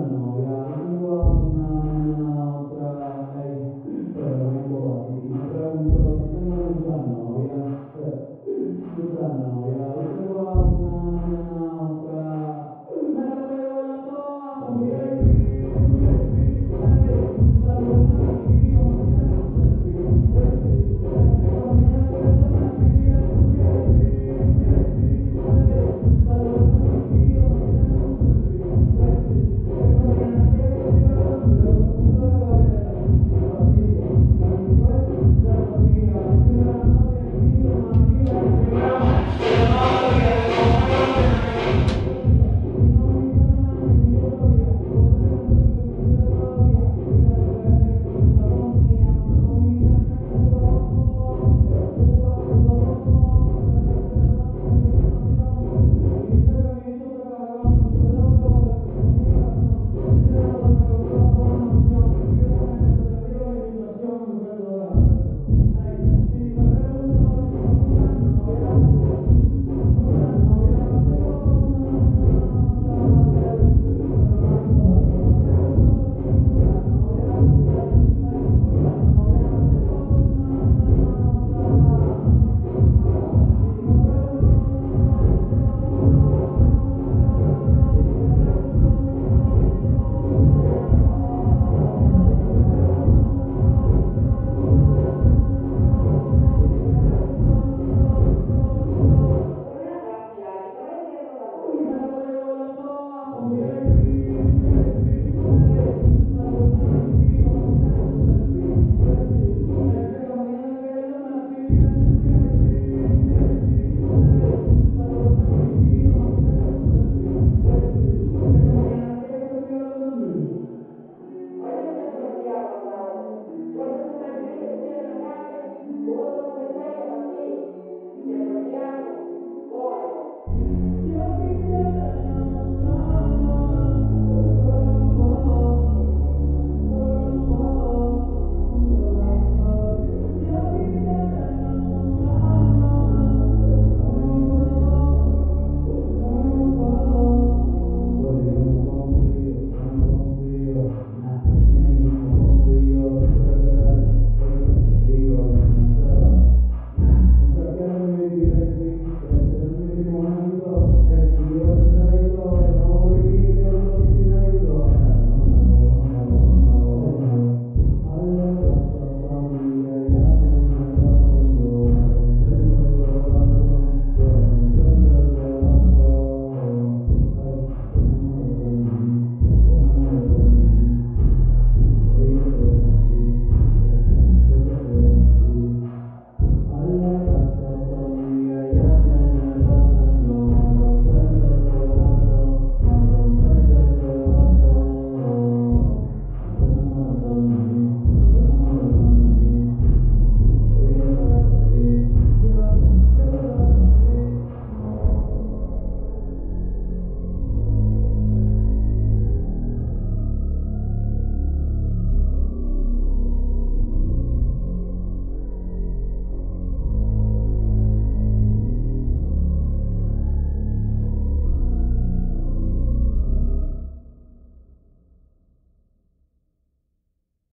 Oh yeah, Hoy tengo